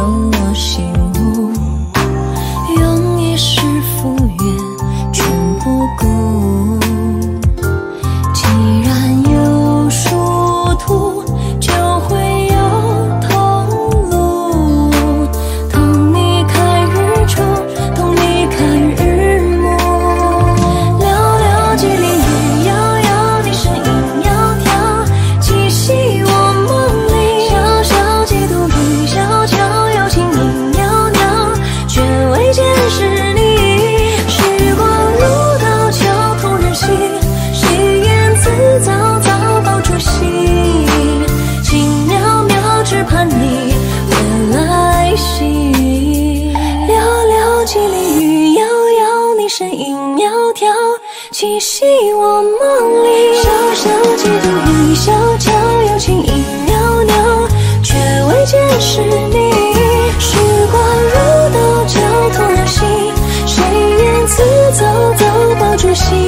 手。淅沥雨遥遥，你身影窈窕，栖息我梦里。小小几度雨，小桥有琴音袅袅，却未见是你。时光如刀，绞痛了心，谁言此走走抱住心？